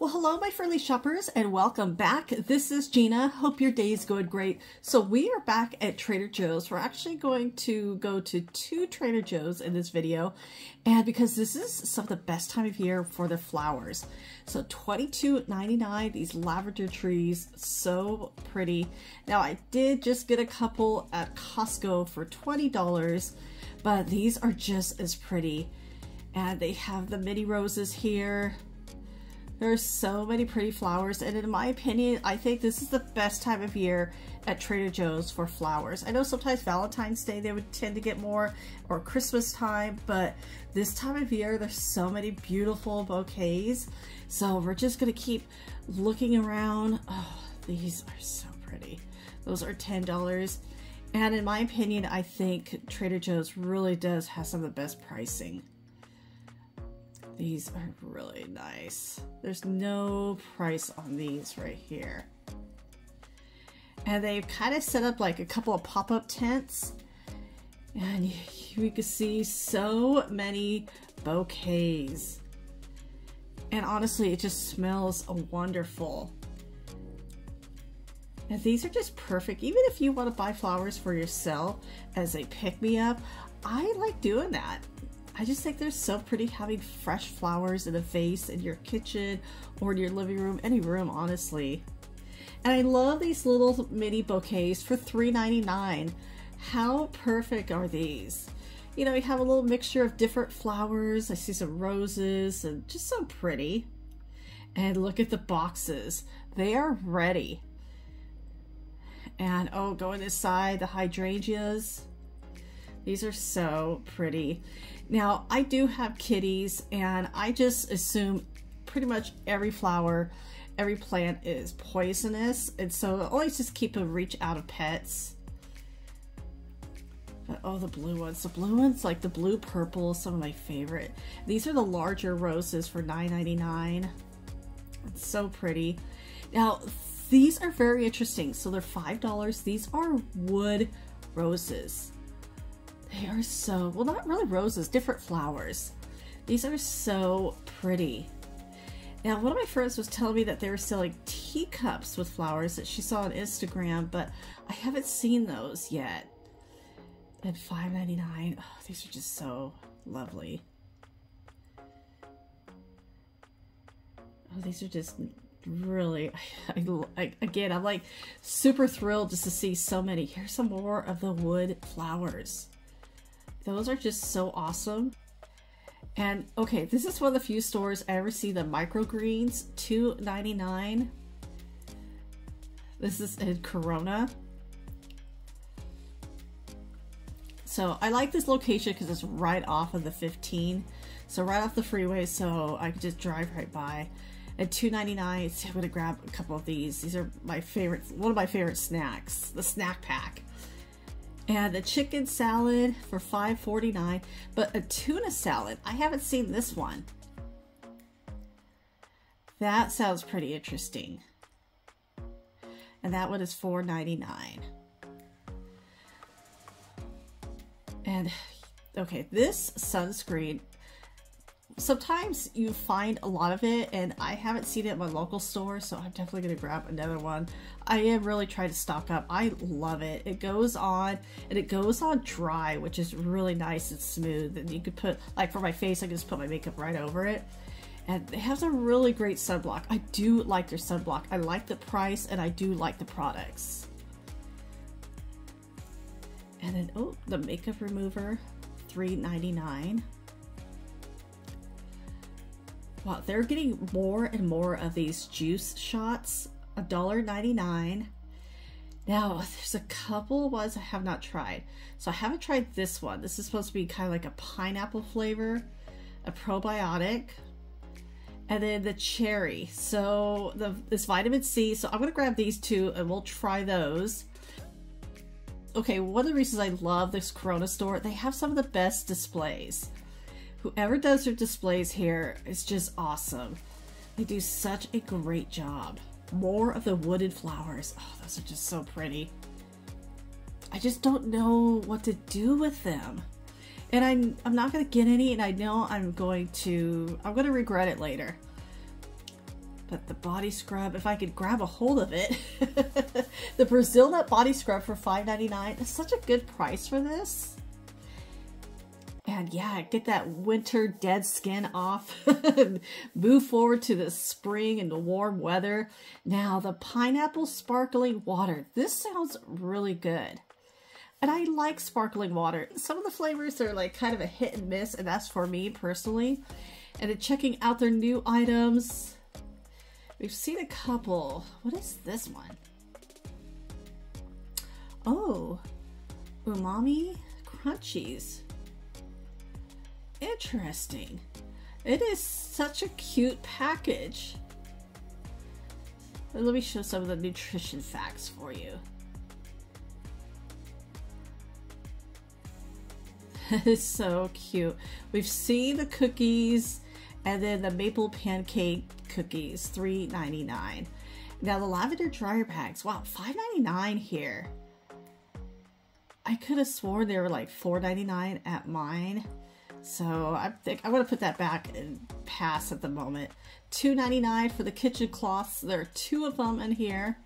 Well, hello, my friendly shoppers, and welcome back. This is Gina. Hope your day is going great. So we are back at Trader Joe's. We're actually going to go to two Trader Joe's in this video, and because this is some of the best time of year for the flowers. So $22.99, these lavender trees, so pretty. Now, I did just get a couple at Costco for $20, but these are just as pretty. And they have the mini roses here there's so many pretty flowers and in my opinion, I think this is the best time of year at Trader Joe's for flowers. I know sometimes Valentine's Day they would tend to get more or Christmas time, but this time of year there's so many beautiful bouquets. So we're just gonna keep looking around. Oh, these are so pretty. Those are $10. And in my opinion, I think Trader Joe's really does have some of the best pricing. These are really nice. There's no price on these right here. And they've kind of set up like a couple of pop-up tents. And you can see so many bouquets. And honestly, it just smells wonderful. And these are just perfect. Even if you want to buy flowers for yourself as a pick-me-up, I like doing that. I just think they're so pretty having fresh flowers in a vase in your kitchen or in your living room, any room, honestly. And I love these little mini bouquets for $3.99. How perfect are these? You know, you have a little mixture of different flowers. I see some roses and just so pretty. And look at the boxes. They are ready. And oh, going inside the hydrangeas. These are so pretty. Now, I do have kitties, and I just assume pretty much every flower, every plant is poisonous, and so always just keep a reach out of pets. But, oh, the blue ones. The blue ones, like the blue purple, some of my favorite. These are the larger roses for $9.99. It's so pretty. Now, these are very interesting. So they're $5. These are wood roses. They are so, well not really roses, different flowers. These are so pretty. Now, one of my friends was telling me that they were selling teacups with flowers that she saw on Instagram, but I haven't seen those yet. At $5.99. Oh, these are just so lovely. Oh, these are just really, I, I, again, I'm like super thrilled just to see so many. Here's some more of the wood flowers. Those are just so awesome. And okay, this is one of the few stores I ever see the microgreens, $2.99. This is in Corona. So I like this location because it's right off of the 15. So right off the freeway, so I could just drive right by. At $2.99, I'm gonna grab a couple of these. These are my favorite, one of my favorite snacks, the snack pack and a chicken salad for $5.49, but a tuna salad. I haven't seen this one. That sounds pretty interesting. And that one is $4.99. And okay, this sunscreen sometimes you find a lot of it and I haven't seen it at my local store so I'm definitely to grab another one. I am really trying to stock up. I love it. It goes on and it goes on dry which is really nice and smooth and you could put like for my face I can just put my makeup right over it and it has a really great sunblock. I do like their sunblock. I like the price and I do like the products. And then oh the makeup remover $3.99 Wow, they're getting more and more of these juice shots. $1.99. Now, there's a couple ones I have not tried. So I haven't tried this one. This is supposed to be kind of like a pineapple flavor, a probiotic, and then the cherry. So the this vitamin C. So I'm going to grab these two and we'll try those. Okay, one of the reasons I love this Corona store, they have some of the best displays. Whoever does their displays here is just awesome. They do such a great job. More of the wooded flowers. Oh, those are just so pretty. I just don't know what to do with them. And I'm, I'm not going to get any, and I know I'm going to, I'm going to regret it later. But the body scrub, if I could grab a hold of it, the Brazil Nut body scrub for $5.99 is such a good price for this. And yeah, get that winter dead skin off. Move forward to the spring and the warm weather. Now, the pineapple sparkling water. This sounds really good. And I like sparkling water. Some of the flavors are like kind of a hit and miss, and that's for me personally. And then checking out their new items. We've seen a couple. What is this one? Oh, umami crunchies. Interesting. It is such a cute package. Let me show some of the nutrition facts for you. It's so cute. We've seen the cookies and then the maple pancake cookies, $3.99. Now the lavender dryer bags, wow, $5.99 here. I could have sworn they were like $4.99 at mine. So I think I'm gonna put that back and pass at the moment. $2.99 for the kitchen cloths. There are two of them in here.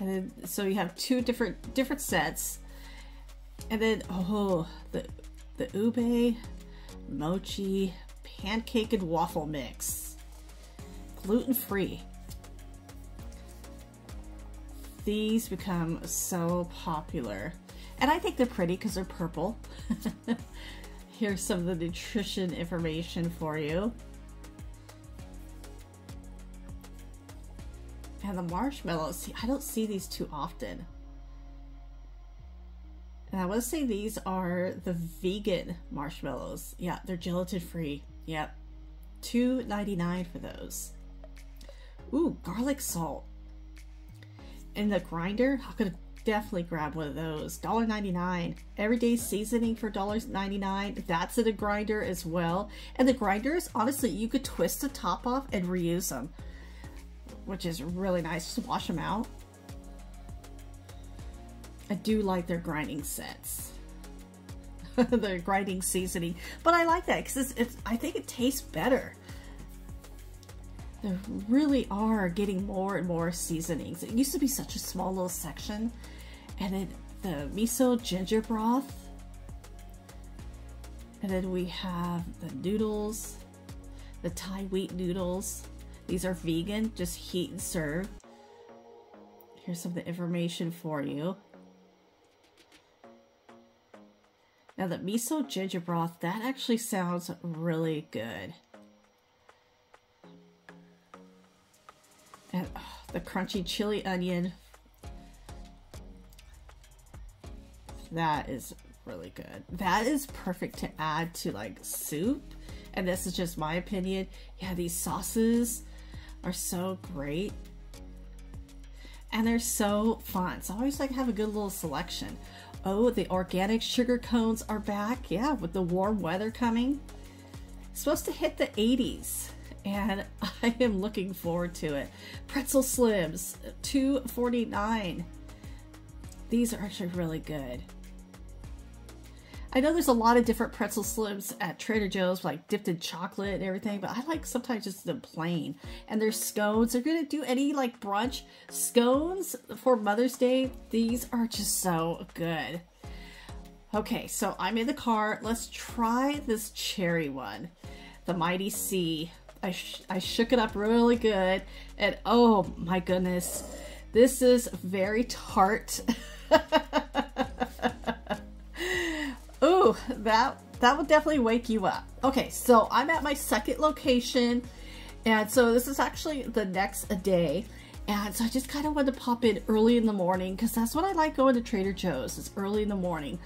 And then so you have two different different sets. And then oh the the ube mochi pancake and waffle mix. Gluten free. These become so popular. And I think they're pretty because they're purple. Here's some of the nutrition information for you. And the marshmallows, see, I don't see these too often. And I want to say these are the vegan marshmallows. Yeah, they're gelatin free. Yep. $2.99 for those. Ooh, garlic salt. And the grinder, how could definitely grab one of those. $1.99. Everyday seasoning for $1.99. That's in a grinder as well. And the grinders, honestly, you could twist the top off and reuse them. Which is really nice. Just wash them out. I do like their grinding sets. their grinding seasoning. But I like that because it's, it's, I think it tastes better. They really are getting more and more seasonings. It used to be such a small little section. And then the miso ginger broth. And then we have the noodles, the Thai wheat noodles. These are vegan, just heat and serve. Here's some of the information for you. Now the miso ginger broth, that actually sounds really good. The crunchy chili onion. That is really good. That is perfect to add to like soup. And this is just my opinion. Yeah, these sauces are so great. And they're so fun. So I always like have a good little selection. Oh, the organic sugar cones are back. Yeah, with the warm weather coming. It's supposed to hit the 80s and I am looking forward to it. Pretzel Slims, 2.49. These are actually really good. I know there's a lot of different pretzel slims at Trader Joe's, like dipped in chocolate and everything, but I like sometimes just the plain. And there's scones. They're gonna do any like brunch scones for Mother's Day. These are just so good. Okay, so I'm in the car. Let's try this cherry one, the Mighty C. I, sh I shook it up really good, and oh my goodness, this is very tart. Ooh, that that would definitely wake you up. Okay, so I'm at my second location, and so this is actually the next day. And so I just kind of wanted to pop in early in the morning because that's what I like going to Trader Joe's. It's early in the morning.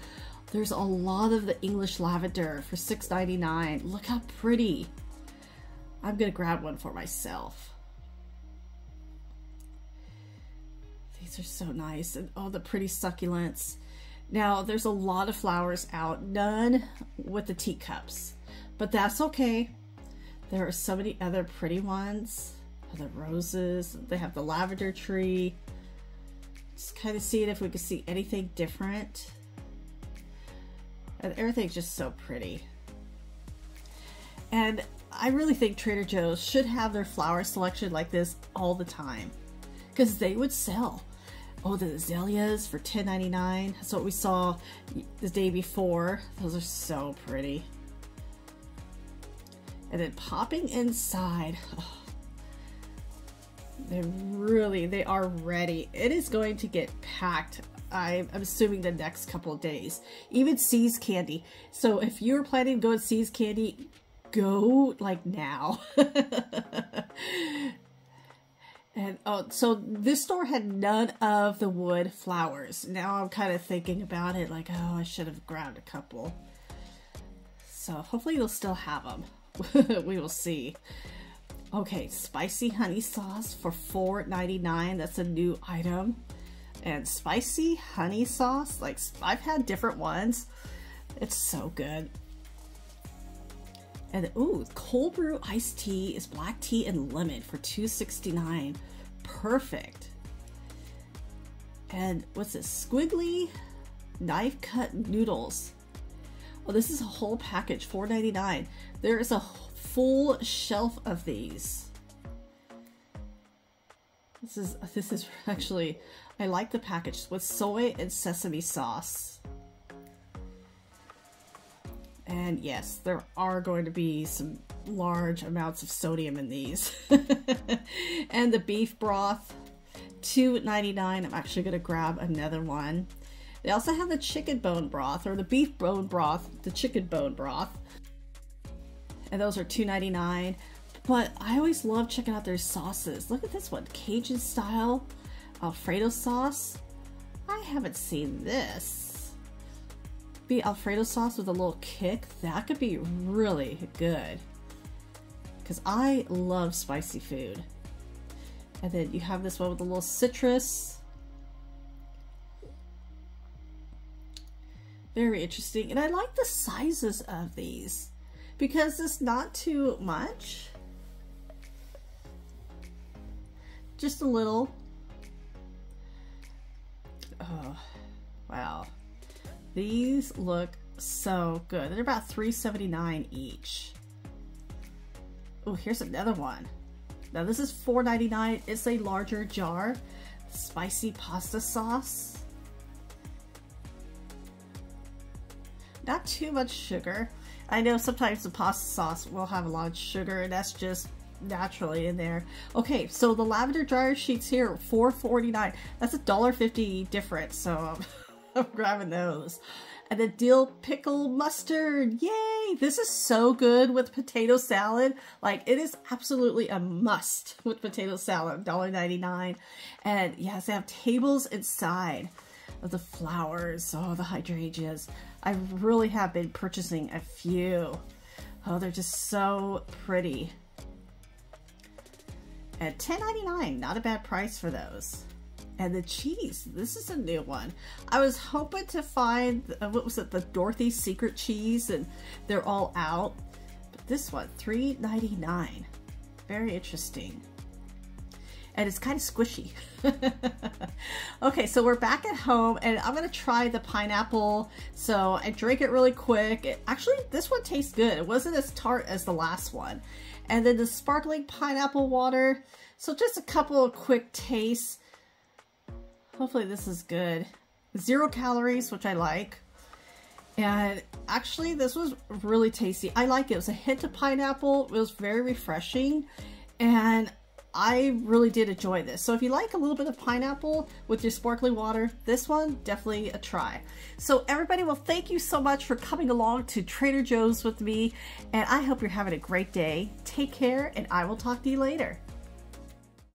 There's a lot of the English lavender for $6.99. Look how pretty. I'm going to grab one for myself. These are so nice. And oh, the pretty succulents. Now, there's a lot of flowers out, none with the teacups, but that's okay. There are so many other pretty ones. The roses, they have the lavender tree. Just kind of seeing if we could see anything different. And everything's just so pretty. And I really think Trader Joe's should have their flower selection like this all the time because they would sell. Oh, the azaleas for $10.99. That's what we saw the day before. Those are so pretty. And then popping inside. Oh, they really, they are ready. It is going to get packed. I'm assuming the next couple days. Even See's Candy. So if you're planning to go to See's Candy, go like now. and oh, so this store had none of the wood flowers. Now I'm kind of thinking about it like, oh, I should have grabbed a couple. So hopefully you'll still have them. we will see. Okay, spicy honey sauce for $4.99. That's a new item. And spicy honey sauce, like I've had different ones. It's so good. And ooh, cold brew iced tea is black tea and lemon for $2.69. Perfect. And what's this? Squiggly knife cut noodles. Oh, this is a whole package, $4.99. There is a full shelf of these. This is this is actually I like the package with soy and sesame sauce. And yes, there are going to be some large amounts of sodium in these. and the beef broth, $2.99. I'm actually going to grab another one. They also have the chicken bone broth, or the beef bone broth, the chicken bone broth and those are $2.99. But I always love checking out their sauces. Look at this one, Cajun style Alfredo sauce. I haven't seen this. Be Alfredo sauce with a little kick. That could be really good. Because I love spicy food. And then you have this one with a little citrus. Very interesting. And I like the sizes of these because it's not too much. Just a little. Oh, wow. These look so good. They're about $3.79 each. Oh, here's another one. Now this is $4.99. It's a larger jar. Spicy pasta sauce. Not too much sugar. I know sometimes the pasta sauce will have a lot of sugar and that's just naturally in there. Okay, so the lavender dryer sheets here, four forty nine. That's a dollar fifty difference, so um, I'm, grabbing those. And the dill pickle mustard, yay! This is so good with potato salad. Like, it is absolutely a must with potato salad, $1.99. And yes, they have tables inside of the flowers, oh, the hydrangeas. I really have been purchasing a few. Oh, they're just so pretty. At $10.99, not a bad price for those. And the cheese, this is a new one. I was hoping to find, uh, what was it, the Dorothy Secret cheese, and they're all out. But this one, $3.99. Very interesting and it's kind of squishy. okay, so we're back at home and I'm gonna try the pineapple. So I drank it really quick. It, actually, this one tastes good. It wasn't as tart as the last one. And then the sparkling pineapple water. So just a couple of quick tastes. Hopefully this is good. Zero calories, which I like. And actually, this was really tasty. I like it. It was a hint of pineapple. It was very refreshing. And I really did enjoy this. So if you like a little bit of pineapple with your sparkling water, this one, definitely a try. So everybody, well, thank you so much for coming along to Trader Joe's with me. And I hope you're having a great day. Take care, and I will talk to you later.